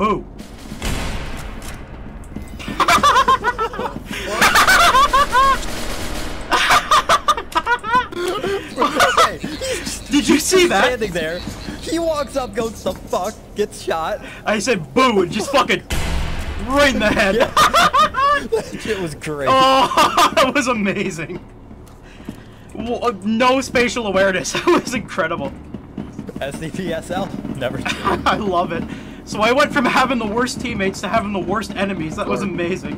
boo. Okay, Did you see that? standing there. He walks up, goes the fuck, gets shot. I said boo and just fucking right in the head. It was great. Oh, that was amazing. Uh, No spatial awareness. That was incredible. SCPSL, never. I love it. So I went from having the worst teammates to having the worst enemies. That was amazing.